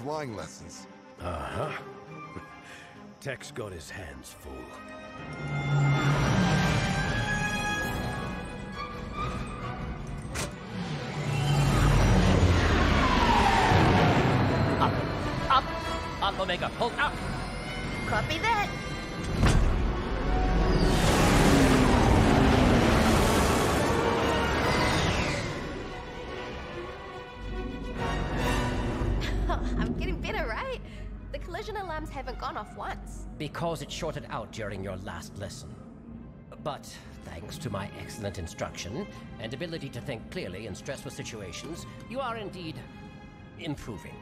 flying lessons. Uh-huh. Tech's got his hands full. Up, up, up, Omega, hold up. Copy that. I'm getting better, right? The collision alarms haven't gone off once. Because it shorted out during your last lesson. But thanks to my excellent instruction and ability to think clearly in stressful situations, you are indeed improving.